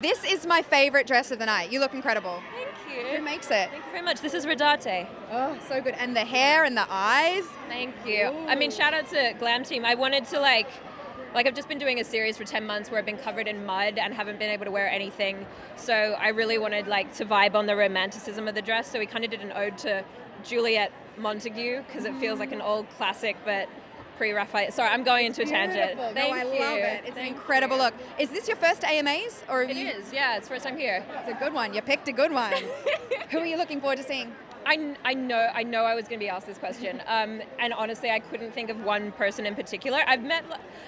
This is my favorite dress of the night. You look incredible. Thank you. Who makes it? Thank you very much. This is Rodarte. Oh, so good. And the hair and the eyes. Thank you. I mean, shout out to Glam Team. I wanted to like, like I've just been doing a series for 10 months where I've been covered in mud and haven't been able to wear anything. So I really wanted like to vibe on the romanticism of the dress. So we kind of did an ode to Juliet Montague because it feels like an old classic, but pre-Raphael. Sorry, I'm going into a tangent. Beautiful. Thank no, I you. love it. It's an incredible you. look. Is this your first AMAs or have It you? is. Yeah, it's first time here. It's a good one. You picked a good one. Who are you looking forward to seeing? I, I know I know I was going to be asked this question, um, and honestly, I couldn't think of one person in particular. I've met,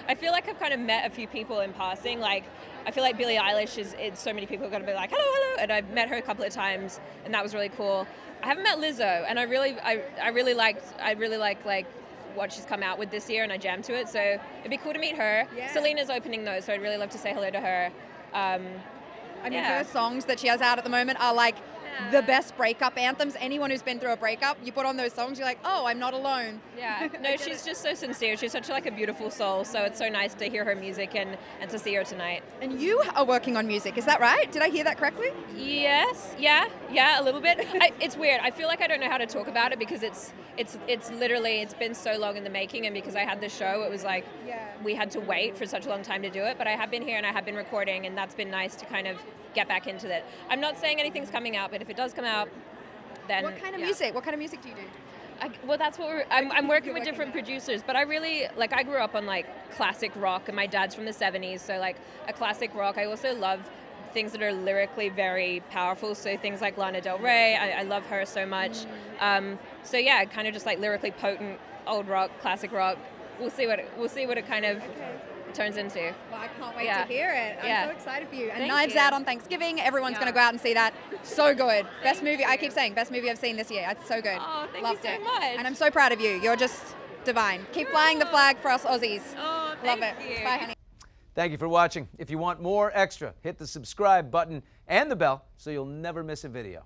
I feel like I've kind of met a few people in passing. Like, I feel like Billie Eilish is. It's so many people are going to be like, hello, hello, and I've met her a couple of times, and that was really cool. I haven't met Lizzo, and I really, I, I really liked, I really like like what she's come out with this year, and I jammed to it. So it'd be cool to meet her. Yeah. Selena's opening those, so I'd really love to say hello to her. Um, I mean, Yeah. her songs that she has out at the moment are like the best breakup anthems. Anyone who's been through a breakup, you put on those songs, you're like, oh, I'm not alone. Yeah, no, she's just so sincere. She's such like a beautiful soul. So it's so nice to hear her music and, and to see her tonight. And you are working on music, is that right? Did I hear that correctly? Yes, yeah, yeah, a little bit. I, it's weird. I feel like I don't know how to talk about it because it's it's it's literally it's been so long in the making, and because I had the show, it was like Yeah. we had to wait for such a long time to do it. But I have been here and I have been recording, and that's been nice to kind of get back into it. I'm not saying anything's coming out, but if it does come out, then What kind of yeah. music? What kind of music do you do? I, well, that's what we're. I'm, I'm working with different producers, but I really like. I grew up on like classic rock, and my dad's from the '70s, so like a classic rock. I also love things that are lyrically very powerful. So things like Lana Del Rey. I, I love her so much. Um, so yeah, kind of just like lyrically potent old rock, classic rock. We'll see what it, we'll see what it kind of turns into. Well, I can't wait Yeah. to hear it. I'm Yeah. so excited for you. And Thank Knives you. Out on Thanksgiving. Everyone's going to go out and see that. So good. best movie. I you. keep saying best movie I've seen this year. It's so good. Oh, thank you so it. much. And I'm so proud of you. You're just divine. Keep flying the flag for us Aussies. Oh, Love it. you. Bye, honey. Thank you for watching. If you want more extra, hit the subscribe button and the bell so you'll never miss a video.